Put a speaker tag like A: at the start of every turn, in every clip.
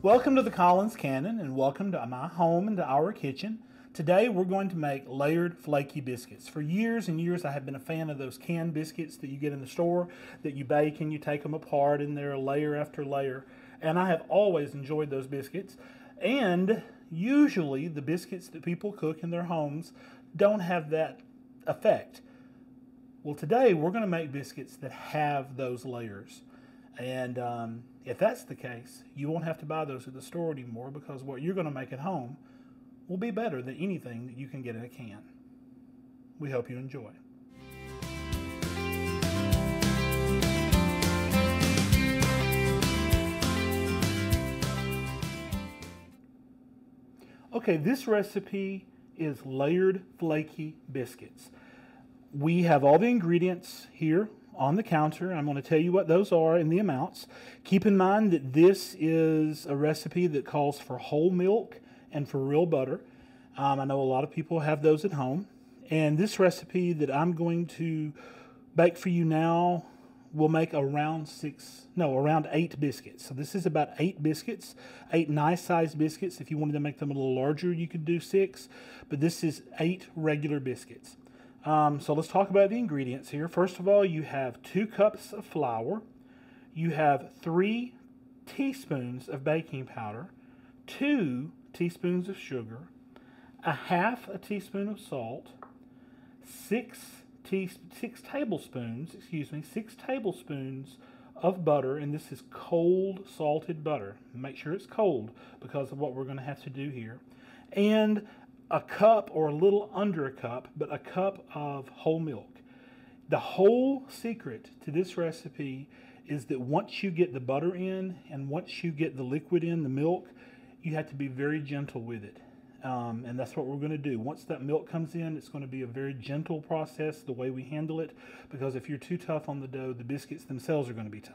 A: Welcome to the Collins Canon and welcome to my home and to our kitchen. Today we're going to make layered flaky biscuits. For years and years I have been a fan of those canned biscuits that you get in the store that you bake and you take them apart and they're layer after layer. And I have always enjoyed those biscuits. And usually the biscuits that people cook in their homes don't have that effect. Well today we're going to make biscuits that have those layers. And um, if that's the case, you won't have to buy those at the store anymore because what you're going to make at home will be better than anything that you can get in a can. We hope you enjoy. Okay, this recipe is layered flaky biscuits. We have all the ingredients here on the counter. I'm going to tell you what those are and the amounts. Keep in mind that this is a recipe that calls for whole milk and for real butter. Um, I know a lot of people have those at home. And this recipe that I'm going to bake for you now will make around six, no, around eight biscuits. So this is about eight biscuits, eight nice sized biscuits. If you wanted to make them a little larger, you could do six, but this is eight regular biscuits. Um, so let's talk about the ingredients here. First of all, you have two cups of flour. You have three teaspoons of baking powder, two teaspoons of sugar, a half a teaspoon of salt, six, tea, six tablespoons, excuse me, six tablespoons of butter, and this is cold salted butter. Make sure it's cold because of what we're going to have to do here. And a cup or a little under a cup, but a cup of whole milk. The whole secret to this recipe is that once you get the butter in and once you get the liquid in, the milk, you have to be very gentle with it. Um, and that's what we're going to do. Once that milk comes in, it's going to be a very gentle process the way we handle it because if you're too tough on the dough, the biscuits themselves are going to be tough.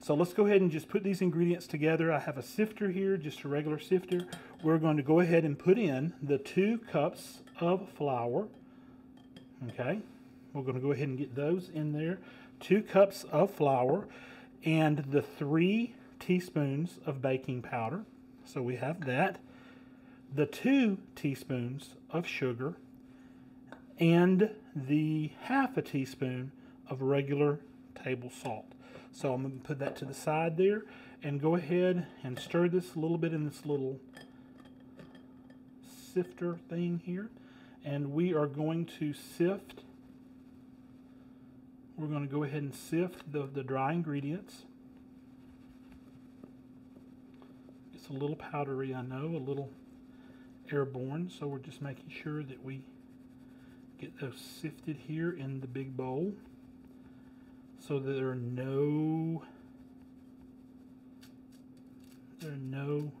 A: So let's go ahead and just put these ingredients together. I have a sifter here, just a regular sifter. We're going to go ahead and put in the two cups of flour. Okay, we're going to go ahead and get those in there. Two cups of flour and the three teaspoons of baking powder. So we have that. The two teaspoons of sugar and the half a teaspoon of regular table salt. So I'm going to put that to the side there and go ahead and stir this a little bit in this little sifter thing here. And we are going to sift, we're going to go ahead and sift the, the dry ingredients. It's a little powdery, I know, a little airborne, so we're just making sure that we get those sifted here in the big bowl so there are no there are no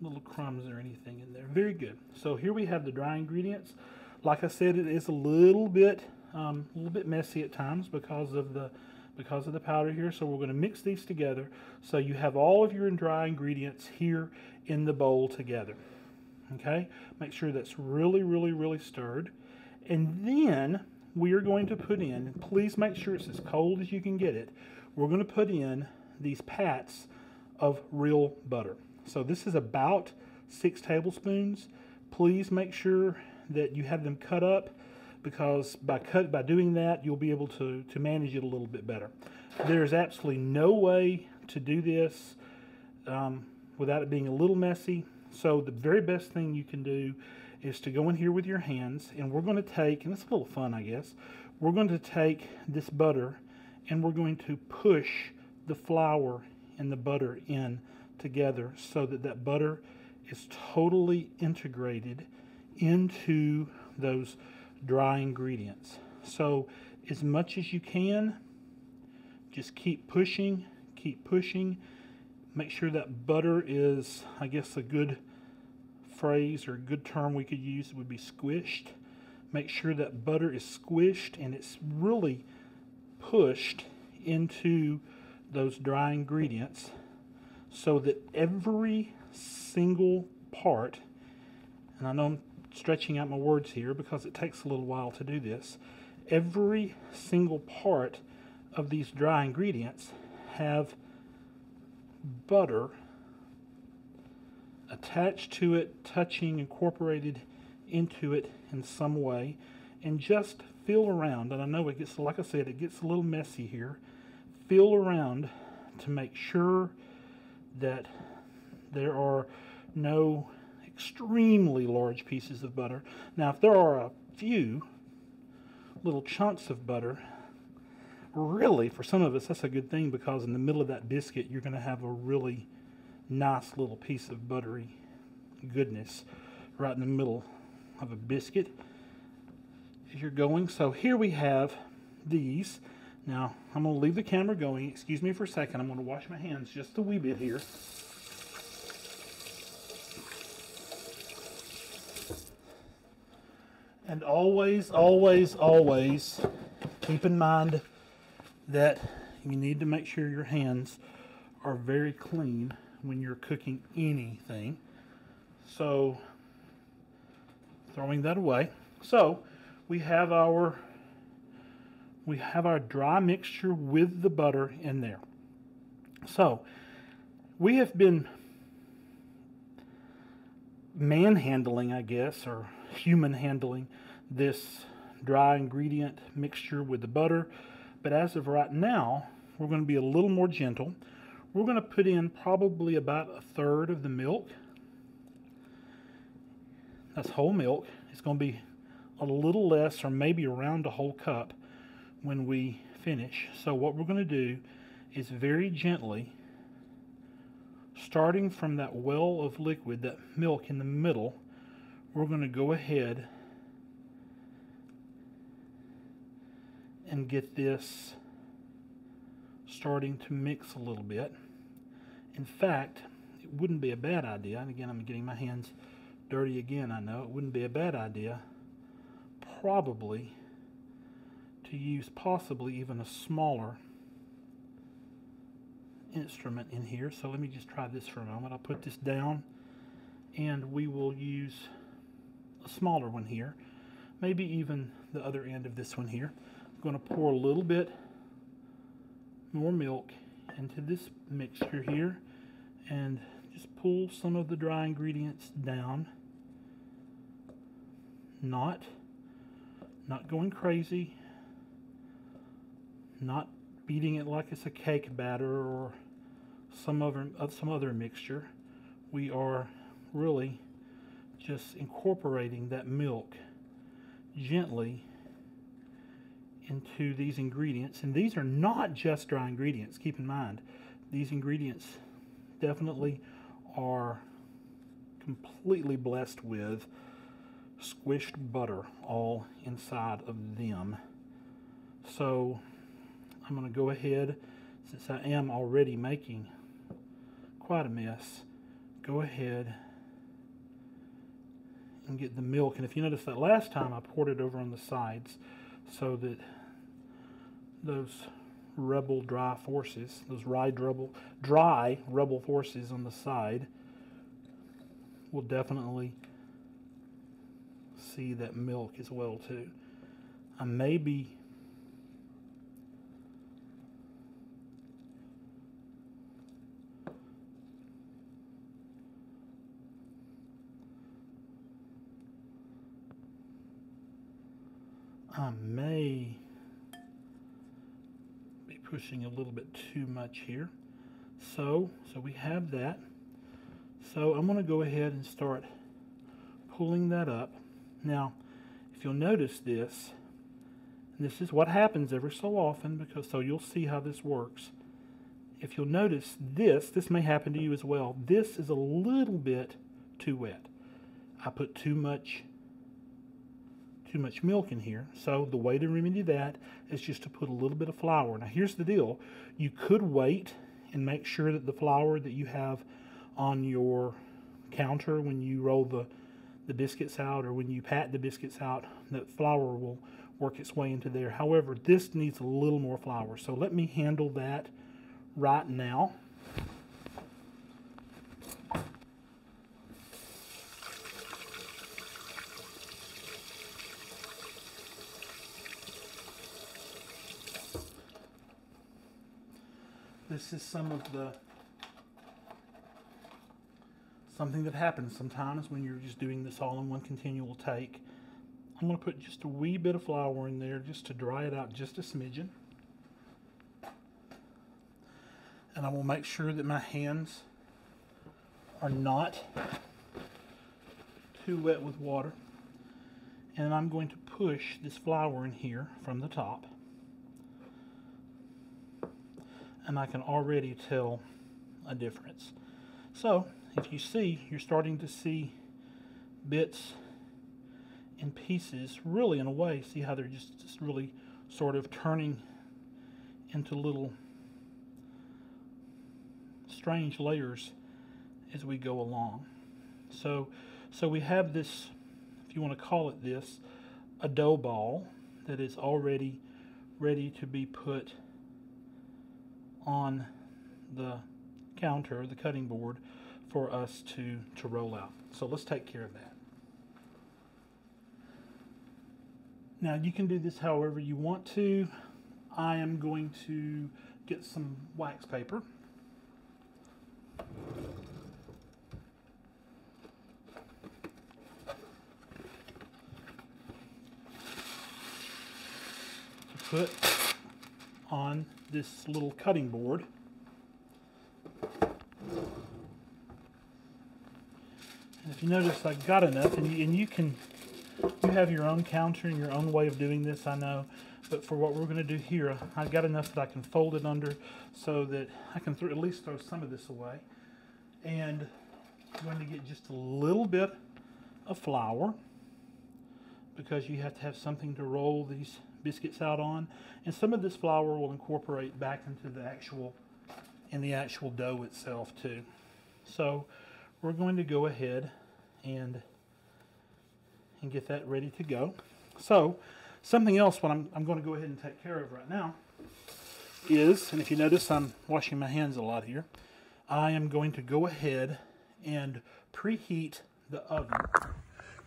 A: little crumbs or anything in there. Very good. So here we have the dry ingredients. Like I said, it is a little bit um, a little bit messy at times because of the because of the powder here. So we're going to mix these together so you have all of your dry ingredients here in the bowl together. Okay, make sure that's really, really, really stirred. And then we are going to put in, please make sure it's as cold as you can get it, we're going to put in these pats of real butter. So this is about six tablespoons. Please make sure that you have them cut up because by cut by doing that you'll be able to, to manage it a little bit better. There's absolutely no way to do this um, without it being a little messy. So the very best thing you can do is to go in here with your hands and we're going to take, and it's a little fun I guess, we're going to take this butter and we're going to push the flour and the butter in together so that that butter is totally integrated into those dry ingredients. So as much as you can, just keep pushing, keep pushing. Make sure that butter is, I guess, a good phrase or a good term we could use would be squished. Make sure that butter is squished and it's really pushed into those dry ingredients so that every single part, and I know I'm stretching out my words here because it takes a little while to do this, every single part of these dry ingredients have butter attached to it, touching, incorporated into it in some way, and just feel around. And I know it gets, like I said, it gets a little messy here. Feel around to make sure that there are no extremely large pieces of butter. Now, if there are a few little chunks of butter, really, for some of us, that's a good thing because in the middle of that biscuit, you're going to have a really nice little piece of buttery goodness right in the middle of a biscuit as you're going. So here we have these. Now, I'm going to leave the camera going. Excuse me for a second. I'm going to wash my hands just a wee bit here. And always, always, always keep in mind that you need to make sure your hands are very clean when you're cooking anything. So, throwing that away. So, we have our we have our dry mixture with the butter in there. So, we have been manhandling, I guess, or human handling this dry ingredient mixture with the butter. But as of right now, we're going to be a little more gentle. We're going to put in probably about a third of the milk. That's whole milk. It's going to be a little less or maybe around a whole cup when we finish. So what we're going to do is very gently, starting from that well of liquid, that milk in the middle, we're going to go ahead and get this starting to mix a little bit. In fact, it wouldn't be a bad idea, and again, I'm getting my hands dirty again, I know, it wouldn't be a bad idea probably to use possibly even a smaller instrument in here. So let me just try this for a moment. I'll put this down and we will use a smaller one here. Maybe even the other end of this one here. Going to pour a little bit more milk into this mixture here and just pull some of the dry ingredients down. Not, not going crazy, not beating it like it's a cake batter or some other, some other mixture. We are really just incorporating that milk gently into these ingredients. And these are not just dry ingredients, keep in mind. These ingredients definitely are completely blessed with squished butter all inside of them. So I'm going to go ahead, since I am already making quite a mess, go ahead and get the milk. And if you notice that last time I poured it over on the sides so that those rebel dry forces, those dry rebel, dry rebel forces on the side will definitely see that milk as well too. I may be I may pushing a little bit too much here. So, so we have that. So I'm going to go ahead and start pulling that up. Now, if you'll notice this, this is what happens every so often because so you'll see how this works. If you'll notice this, this may happen to you as well. This is a little bit too wet. I put too much too much milk in here. So the way to remedy that is just to put a little bit of flour. Now here's the deal. You could wait and make sure that the flour that you have on your counter when you roll the, the biscuits out or when you pat the biscuits out, that flour will work its way into there. However, this needs a little more flour. So let me handle that right now. This is some of the something that happens sometimes when you're just doing this all in one continual take. I'm going to put just a wee bit of flour in there just to dry it out just a smidgen. And I will make sure that my hands are not too wet with water. And I'm going to push this flour in here from the top. And I can already tell a difference. So, if you see, you're starting to see bits and pieces, really in a way, see how they're just, just really sort of turning into little strange layers as we go along. So, so we have this, if you want to call it this, a dough ball that is already ready to be put on the counter, the cutting board, for us to, to roll out. So let's take care of that. Now you can do this however you want to. I am going to get some wax paper. Put on this little cutting board. And if you notice, I've got enough, and you, and you can, you have your own counter and your own way of doing this, I know. But for what we're going to do here, I've got enough that I can fold it under so that I can at least throw some of this away. And I'm going to get just a little bit of flour because you have to have something to roll these biscuits out on. And some of this flour will incorporate back into the actual in the actual dough itself too. So we're going to go ahead and and get that ready to go. So something else what I'm, I'm going to go ahead and take care of right now is, and if you notice I'm washing my hands a lot here, I am going to go ahead and preheat the oven.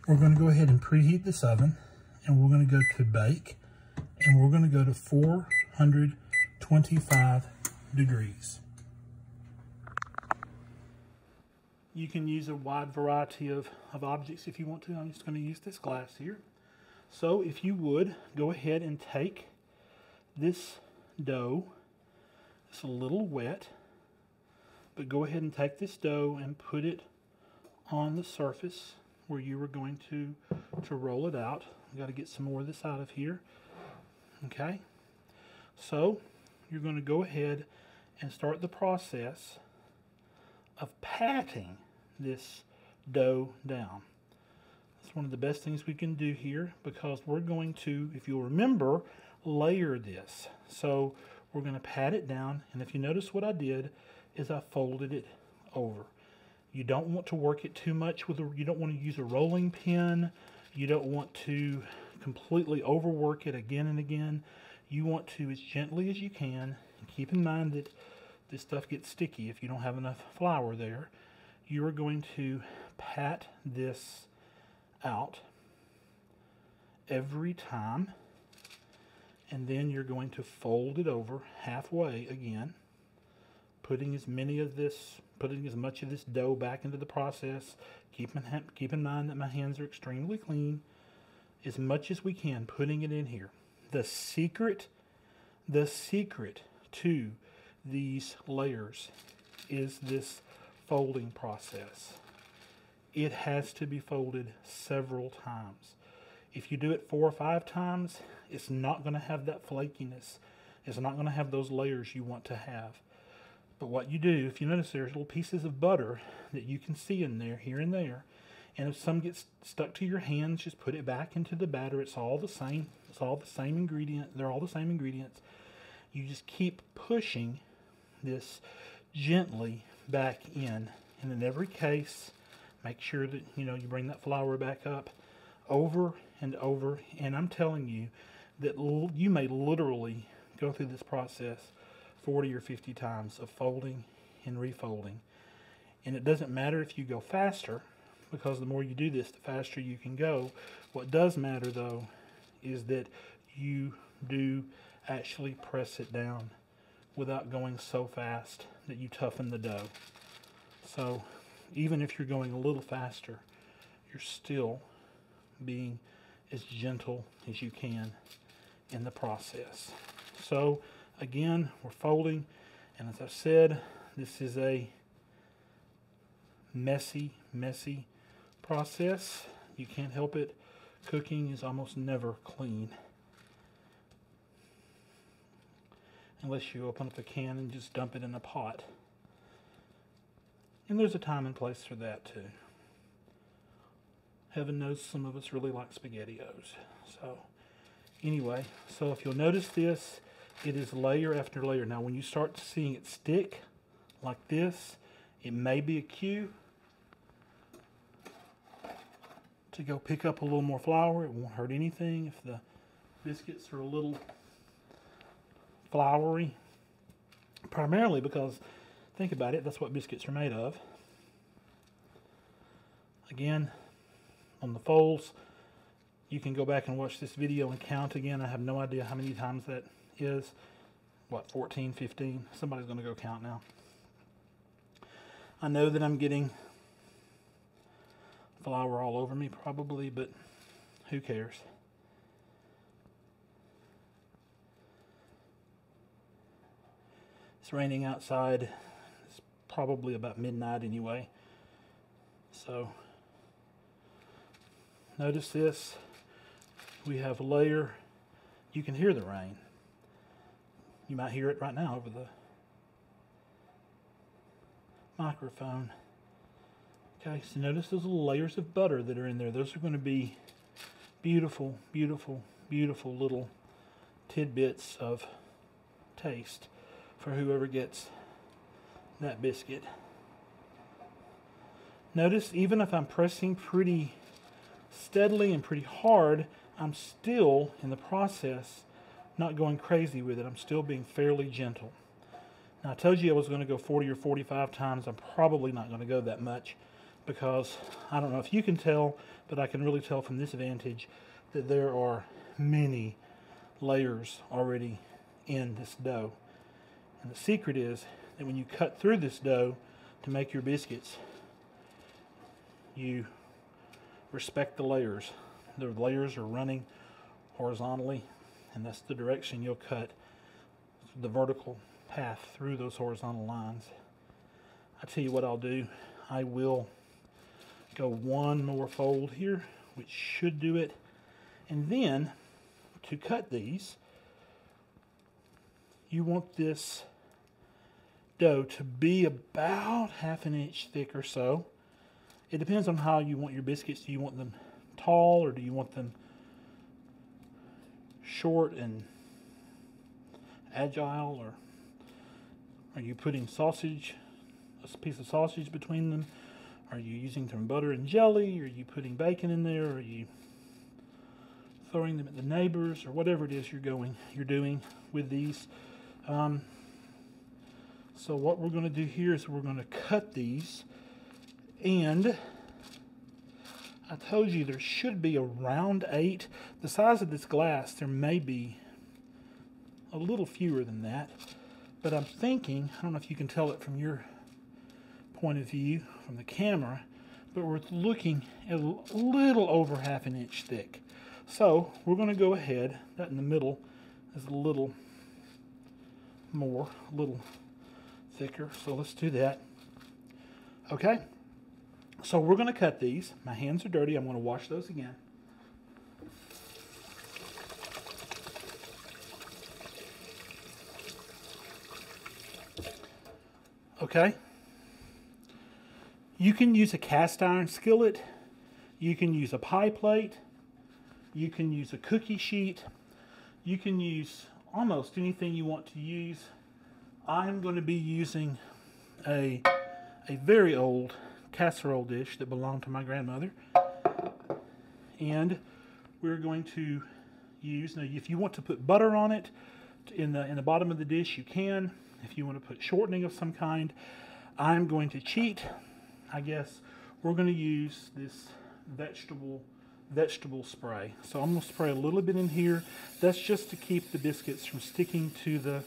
A: We're going to go ahead and preheat this oven and we're going to go to bake and we're going to go to 425 degrees. You can use a wide variety of, of objects if you want to. I'm just going to use this glass here. So if you would, go ahead and take this dough. It's a little wet, but go ahead and take this dough and put it on the surface where you were going to, to roll it out. Got to get some more of this out of here. Okay, so you're going to go ahead and start the process of patting this dough down. that's one of the best things we can do here because we're going to, if you'll remember, layer this. So we're going to pat it down and if you notice what I did is I folded it over. You don't want to work it too much with a, you don't want to use a rolling pin. You don't want to completely overwork it again and again. You want to as gently as you can. Keep in mind that this stuff gets sticky if you don't have enough flour there. You are going to pat this out every time and then you're going to fold it over halfway again putting as many of this putting as much of this dough back into the process keep in, keep in mind that my hands are extremely clean as much as we can putting it in here the secret the secret to these layers is this folding process. It has to be folded several times. If you do it four or five times, it's not going to have that flakiness. It's not going to have those layers you want to have. But what you do, if you notice there's little pieces of butter that you can see in there, here and there, and if some gets stuck to your hands, just put it back into the batter. It's all the same. It's all the same ingredient. They're all the same ingredients. You just keep pushing this gently back in. And in every case, make sure that, you know, you bring that flour back up over and over. And I'm telling you that you may literally go through this process 40 or 50 times of folding and refolding. And it doesn't matter if you go faster, because the more you do this, the faster you can go. What does matter, though, is that you do actually press it down without going so fast that you toughen the dough. So even if you're going a little faster, you're still being as gentle as you can in the process. So again, we're folding, and as I said, this is a messy, messy process. You can't help it. Cooking is almost never clean. Unless you open up a can and just dump it in a pot. And there's a time and place for that too. Heaven knows some of us really like SpaghettiOs. So anyway, so if you'll notice this, it is layer after layer. Now when you start seeing it stick like this, it may be a cue to go pick up a little more flour. It won't hurt anything if the biscuits are a little floury. Primarily because, think about it, that's what biscuits are made of. Again, on the folds. You can go back and watch this video and count again. I have no idea how many times that is. What, 14, 15? Somebody's going to go count now. I know that I'm getting flour all over me probably, but who cares? It's raining outside. It's probably about midnight anyway. So Notice this. We have a layer. You can hear the rain. You might hear it right now over the microphone. Okay, so notice those little layers of butter that are in there. Those are going to be beautiful, beautiful, beautiful little tidbits of taste for whoever gets that biscuit. Notice even if I'm pressing pretty steadily and pretty hard, I'm still in the process not going crazy with it. I'm still being fairly gentle. Now I told you I was going to go 40 or 45 times. I'm probably not going to go that much because I don't know if you can tell, but I can really tell from this vantage that there are many layers already in this dough. And the secret is that when you cut through this dough to make your biscuits, you respect the layers. The layers are running horizontally, and that's the direction you'll cut the vertical path through those horizontal lines. I tell you what I'll do. I will go one more fold here, which should do it. And then to cut these, you want this dough to be about half an inch thick or so. It depends on how you want your biscuits. Do you want them tall or do you want them short and agile or are you putting sausage, a piece of sausage between them? Are you using some butter and jelly? Are you putting bacon in there? Are you throwing them at the neighbors or whatever it is you're going, you're doing with these? Um, so what we're going to do here is we're going to cut these and I told you there should be around eight. The size of this glass, there may be a little fewer than that. But I'm thinking, I don't know if you can tell it from your point of view from the camera, but we're looking at a little over half an inch thick. So we're going to go ahead, that in the middle is a little more, a little thicker. So let's do that. Okay. So we're going to cut these. My hands are dirty. I'm going to wash those again. Okay. You can use a cast iron skillet. You can use a pie plate. You can use a cookie sheet. You can use almost anything you want to use. I'm going to be using a, a very old casserole dish that belonged to my grandmother. And we're going to use, now if you want to put butter on it in the, in the bottom of the dish, you can. If you want to put shortening of some kind, I'm going to cheat. I guess we're going to use this vegetable vegetable spray. So I'm going to spray a little bit in here. That's just to keep the biscuits from sticking to the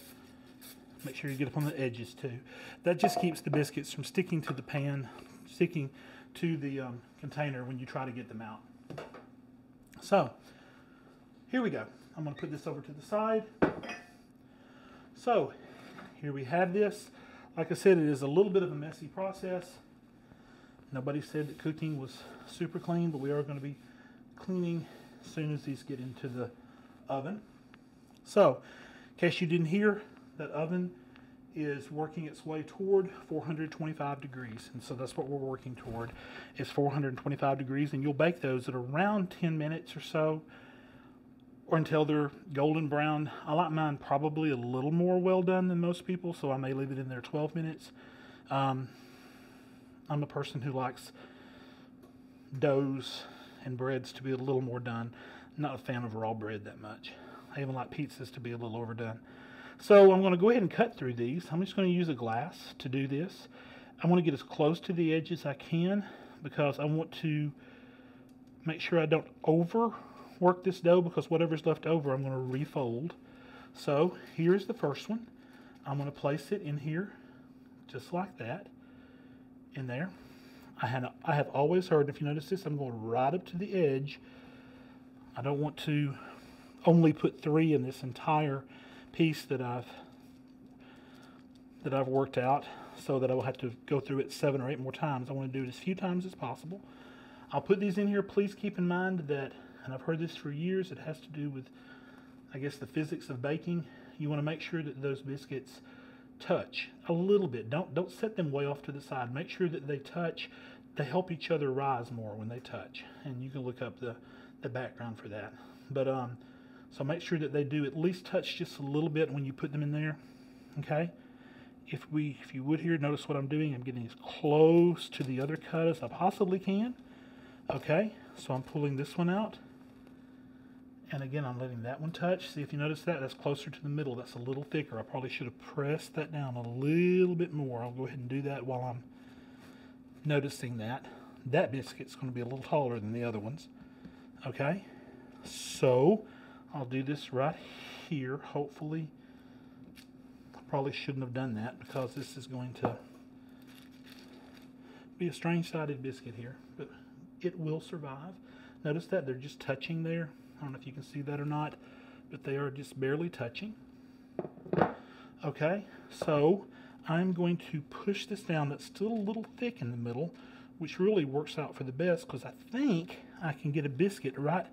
A: Make sure you get up on the edges too. That just keeps the biscuits from sticking to the pan, sticking to the um, container when you try to get them out. So, here we go. I'm going to put this over to the side. So, here we have this. Like I said, it is a little bit of a messy process. Nobody said that cooking was super clean, but we are going to be cleaning as soon as these get into the oven. So, in case you didn't hear, that oven is working its way toward 425 degrees. And so that's what we're working toward is 425 degrees. And you'll bake those at around 10 minutes or so or until they're golden brown. I like mine probably a little more well done than most people, so I may leave it in there 12 minutes. Um, I'm a person who likes doughs and breads to be a little more done. I'm not a fan of raw bread that much. I even like pizzas to be a little overdone. So I'm going to go ahead and cut through these. I'm just going to use a glass to do this. I want to get as close to the edge as I can because I want to make sure I don't overwork this dough because whatever's left over I'm going to refold. So here's the first one. I'm going to place it in here just like that in there. I, had, I have always heard, if you notice this, I'm going right up to the edge. I don't want to only put three in this entire piece that I've that I've worked out so that I will have to go through it seven or eight more times. I want to do it as few times as possible. I'll put these in here. Please keep in mind that, and I've heard this for years, it has to do with, I guess, the physics of baking. You want to make sure that those biscuits touch a little bit. Don't don't set them way off to the side. Make sure that they touch. They help each other rise more when they touch. And you can look up the, the background for that. But um, so make sure that they do at least touch just a little bit when you put them in there. Okay. If we, if you would here, notice what I'm doing. I'm getting as close to the other cut as I possibly can. Okay. So I'm pulling this one out. And again, I'm letting that one touch. See if you notice that, that's closer to the middle. That's a little thicker. I probably should have pressed that down a little bit more. I'll go ahead and do that while I'm noticing that. That biscuit's going to be a little taller than the other ones. Okay, so I'll do this right here, hopefully. I probably shouldn't have done that because this is going to be a strange-sided biscuit here, but it will survive. Notice that they're just touching there. I don't know if you can see that or not, but they are just barely touching. Okay, so I'm going to push this down. That's still a little thick in the middle, which really works out for the best because I think I can get a biscuit right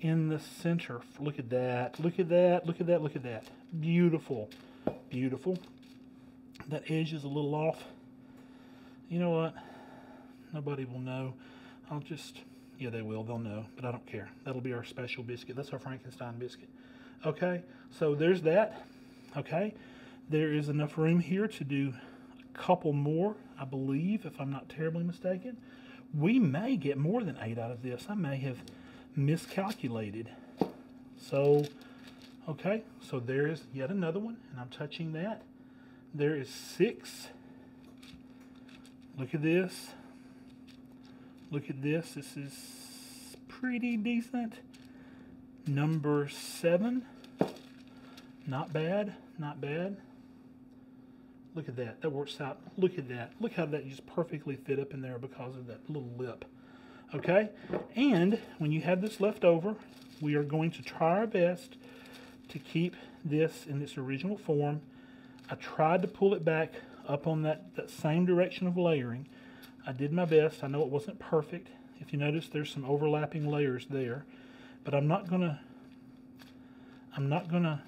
A: in the center. Look at that. Look at that. Look at that. Look at that. Beautiful. Beautiful. That edge is a little off. You know what? Nobody will know. I'll just, yeah, they will. They'll know, but I don't care. That'll be our special biscuit. That's our Frankenstein biscuit. Okay, so there's that. Okay, there is enough room here to do a couple more, I believe, if I'm not terribly mistaken. We may get more than eight out of this. I may have miscalculated. So, okay, so there is yet another one, and I'm touching that. There is six. Look at this. Look at this. This is pretty decent. Number seven. Not bad. Not bad. Look at that. That works out. Look at that. Look how that just perfectly fit up in there because of that little lip. Okay? And when you have this left over, we are going to try our best to keep this in its original form. I tried to pull it back up on that, that same direction of layering. I did my best. I know it wasn't perfect. If you notice, there's some overlapping layers there. But I'm not going to I'm not to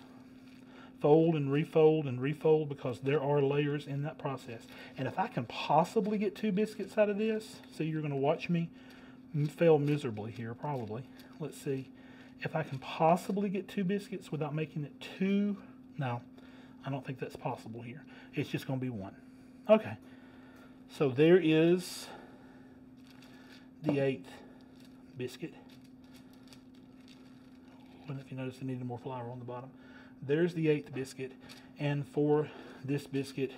A: fold and refold and refold because there are layers in that process. And if I can possibly get two biscuits out of this, so you're going to watch me fail miserably here, probably. Let's see. If I can possibly get two biscuits without making it two, no, I don't think that's possible here. It's just going to be one. Okay. So there is the eighth biscuit. If you notice, I needed more flour on the bottom. There's the eighth biscuit. And for this biscuit,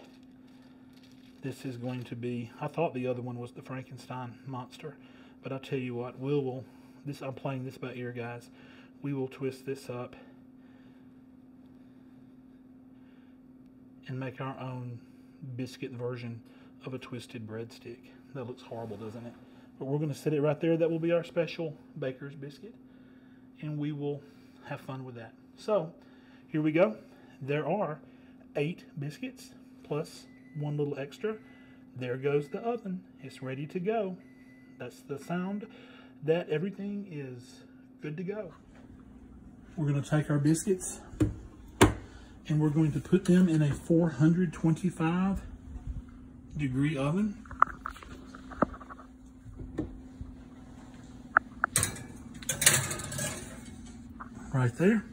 A: this is going to be, I thought the other one was the Frankenstein monster. But I'll tell you what, we will, this I'm playing this by ear, guys. We will twist this up and make our own biscuit version of a twisted breadstick. That looks horrible, doesn't it? But we're going to set it right there. That will be our special baker's biscuit. And we will have fun with that. So, here we go. There are eight biscuits plus one little extra. There goes the oven. It's ready to go. That's the sound that everything is good to go. We're going to take our biscuits and we're going to put them in a 425 degree oven. Right there.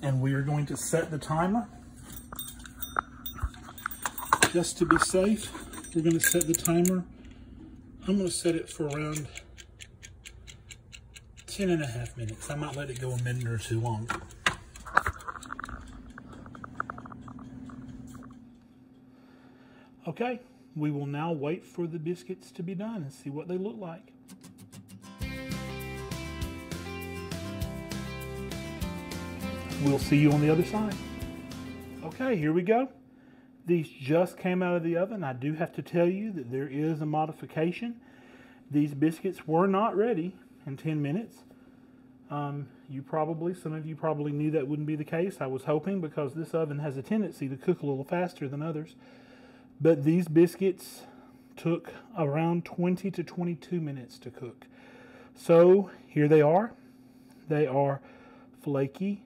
A: And we are going to set the timer. Just to be safe, we're going to set the timer. I'm going to set it for around 10 and a half minutes. I might let it go a minute or two longer. Okay, we will now wait for the biscuits to be done and see what they look like. We'll see you on the other side. Okay, here we go. These just came out of the oven. I do have to tell you that there is a modification. These biscuits were not ready in 10 minutes. Um, you probably, some of you probably knew that wouldn't be the case. I was hoping because this oven has a tendency to cook a little faster than others. But these biscuits took around 20 to 22 minutes to cook. So here they are. They are flaky,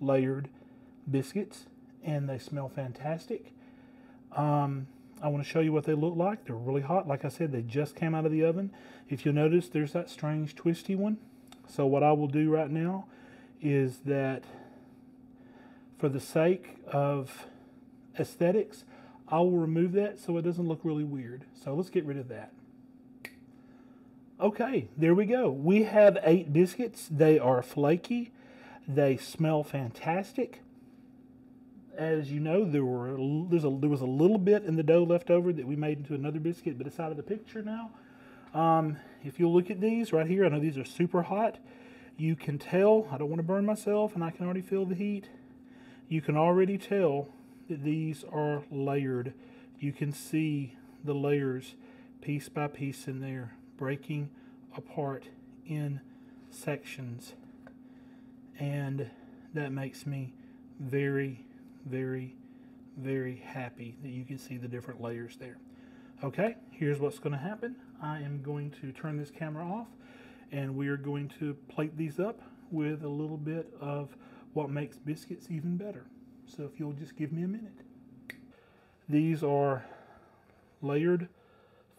A: layered biscuits, and they smell fantastic. Um, I want to show you what they look like. They're really hot. Like I said, they just came out of the oven. If you'll notice, there's that strange twisty one. So what I will do right now is that for the sake of aesthetics, I will remove that so it doesn't look really weird. So let's get rid of that. Okay, there we go. We have eight biscuits. They are flaky. They smell fantastic. As you know, there were there's a, there was a little bit in the dough left over that we made into another biscuit, but it's out of the picture now. Um, if you look at these right here, I know these are super hot. You can tell, I don't want to burn myself, and I can already feel the heat. You can already tell these are layered. You can see the layers piece by piece in there, breaking apart in sections. And that makes me very, very, very happy that you can see the different layers there. Okay, here's what's going to happen. I am going to turn this camera off and we are going to plate these up with a little bit of what makes biscuits even better. So if you'll just give me a minute. These are layered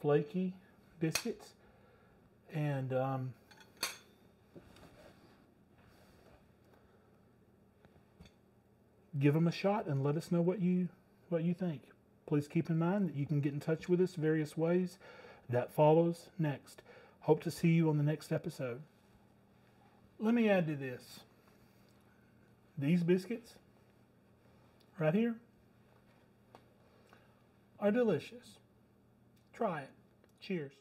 A: flaky biscuits and um, give them a shot and let us know what you what you think. Please keep in mind that you can get in touch with us various ways. That follows next. Hope to see you on the next episode. Let me add to this. These biscuits right here are delicious. Try it. Cheers.